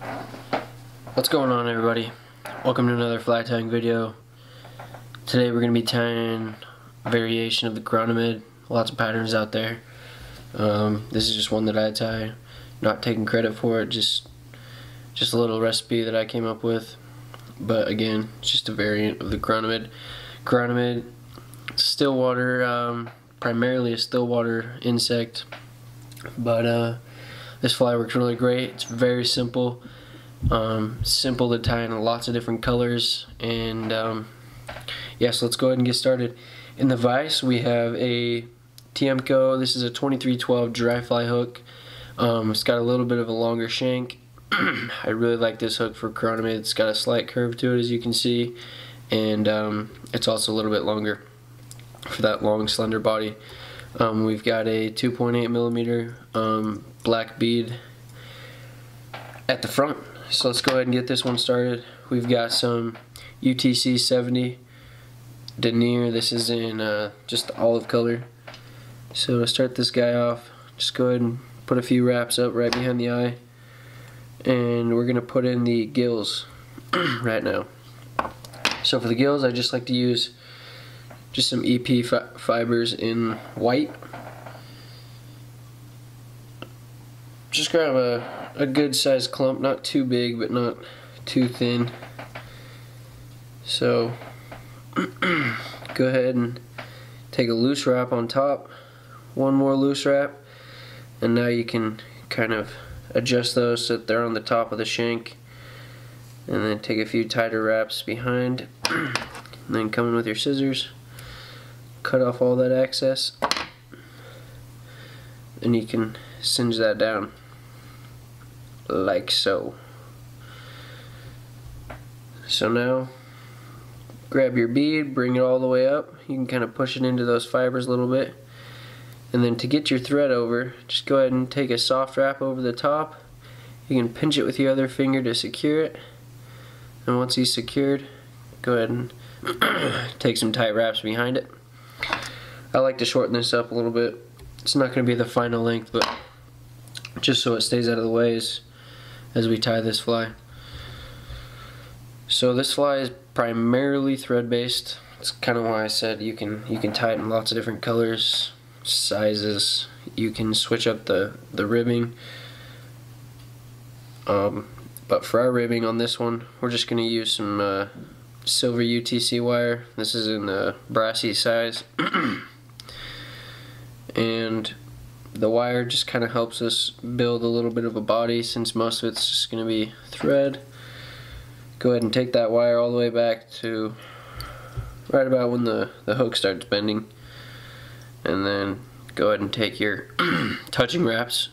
What's going on everybody? Welcome to another fly tying video. Today we're going to be tying a variation of the Chironomid. Lots of patterns out there. Um, this is just one that I tie. Not taking credit for it, just just a little recipe that I came up with. But again, it's just a variant of the Chironomid. Chironomid, stillwater, um, primarily a stillwater insect. But uh, this fly works really great. It's very simple. Um, simple to tie in lots of different colors. And um, yeah, so let's go ahead and get started. In the vise, we have a Tiemco. This is a 2312 dry fly hook. Um, it's got a little bit of a longer shank. I really like this hook for Chironomid. It's got a slight curve to it, as you can see. And um, it's also a little bit longer for that long, slender body. Um, we've got a 2.8 millimeter um, black bead at the front. So let's go ahead and get this one started. We've got some UTC 70 denier. This is in uh, just olive color. So to start this guy off, just go ahead and put a few wraps up right behind the eye. And we're going to put in the gills right now. So for the gills, I just like to use just some EP fi fibers in white. Just grab a, a good sized clump, not too big but not too thin. So go ahead and take a loose wrap on top, one more loose wrap, and now you can kind of adjust those so that they're on the top of the shank and then take a few tighter wraps behind and then come in with your scissors cut off all that excess and you can singe that down. Like so. So now grab your bead bring it all the way up. You can kind of push it into those fibers a little bit. And then to get your thread over just go ahead and take a soft wrap over the top. You can pinch it with your other finger to secure it. And once he's secured go ahead and take some tight wraps behind it I like to shorten this up a little bit. It's not going to be the final length, but just so it stays out of the way as, as we tie this fly. So this fly is primarily thread based. It's kind of why I said you can you can tie it in lots of different colors, sizes. You can switch up the the ribbing. Um, but for our ribbing on this one, we're just going to use some uh, silver UTC wire. This is in the brassy size. and the wire just kind of helps us build a little bit of a body since most of it's just going to be thread. Go ahead and take that wire all the way back to right about when the, the hook starts bending. And then go ahead and take your touching wraps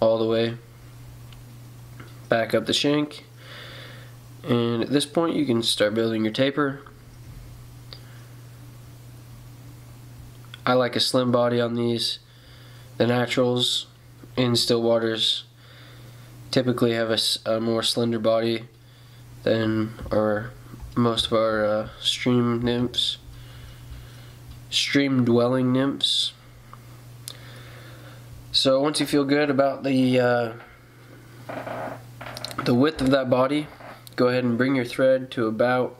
all the way back up the shank. And at this point you can start building your taper I like a slim body on these. The naturals in still waters typically have a, a more slender body than our most of our uh, stream nymphs. Stream dwelling nymphs. So once you feel good about the uh, the width of that body, go ahead and bring your thread to about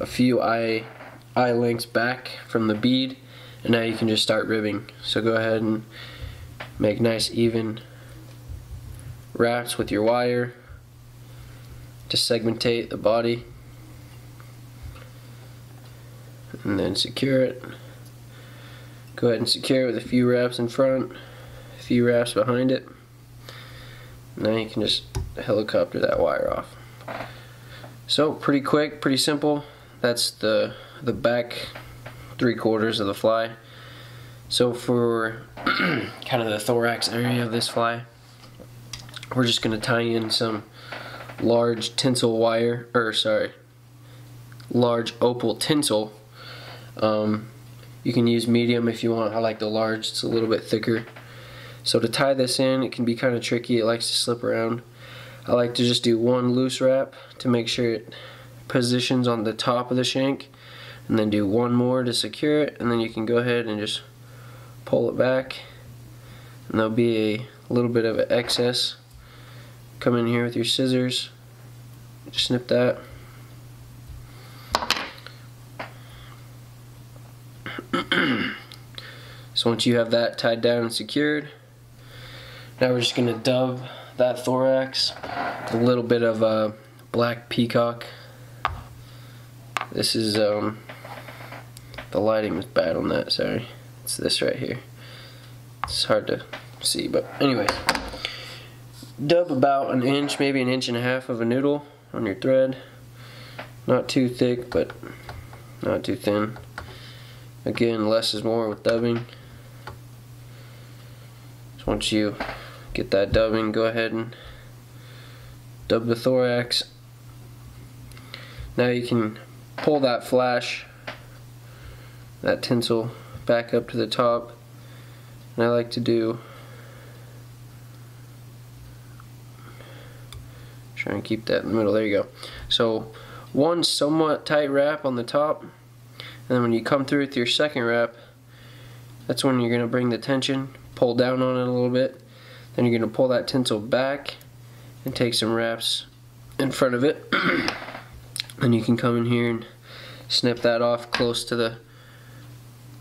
a few eye eye lengths back from the bead and now you can just start ribbing. So go ahead and make nice even wraps with your wire. To segmentate the body. And then secure it. Go ahead and secure it with a few wraps in front a few wraps behind it. Now you can just helicopter that wire off. So pretty quick pretty simple. That's the the back three quarters of the fly. So for kind of the thorax area of this fly, we're just going to tie in some large tinsel wire, or sorry, large opal tinsel. Um, you can use medium if you want. I like the large, it's a little bit thicker. So to tie this in, it can be kind of tricky. It likes to slip around. I like to just do one loose wrap to make sure it positions on the top of the shank and then do one more to secure it and then you can go ahead and just pull it back and there'll be a little bit of excess come in here with your scissors, just snip that. so once you have that tied down and secured, now we're just going to dub that thorax a little bit of uh, black peacock. This is, um, the lighting was bad on that, sorry. It's this right here. It's hard to see, but anyways. Dub about an inch, maybe an inch and a half of a noodle on your thread. Not too thick, but not too thin. Again, less is more with dubbing. So once you get that dubbing, go ahead and dub the thorax. Now you can pull that flash, that tinsel, back up to the top. And I like to do try and keep that in the middle there you go so one somewhat tight wrap on the top and then when you come through with your second wrap, that's when you're going to bring the tension, pull down on it a little bit. Then you're going to pull that tinsel back and take some wraps in front of it. and you can come in here and snip that off close to the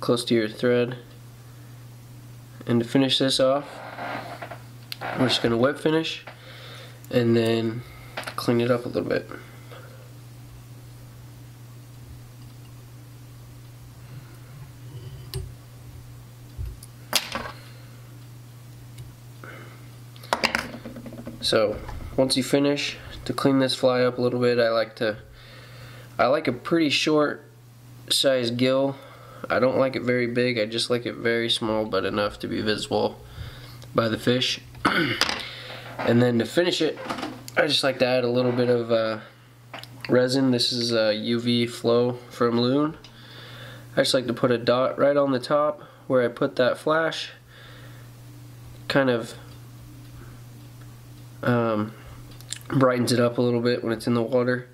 close to your thread. And to finish this off, we're just going to whip finish and then clean it up a little bit. So once you finish, to clean this fly up a little bit, I like to, I like a pretty short size gill. I don't like it very big, I just like it very small, but enough to be visible by the fish. and then to finish it, I just like to add a little bit of uh, resin. This is a UV flow from Loon. I just like to put a dot right on the top where I put that flash. Kind of um, brightens it up a little bit when it's in the water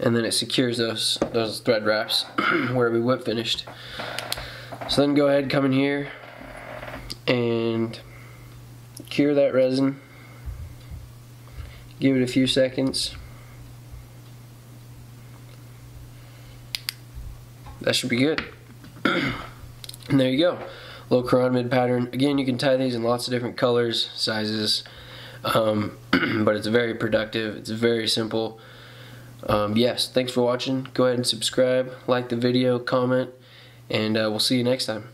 and then it secures those those thread wraps where we whip finished. So then go ahead come in here and cure that resin. Give it a few seconds. That should be good. And there you go. Low chironomid pattern. Again you can tie these in lots of different colors sizes um, but it's very productive. It's very simple. Um, yes, thanks for watching. Go ahead and subscribe, like the video, comment, and uh, we'll see you next time.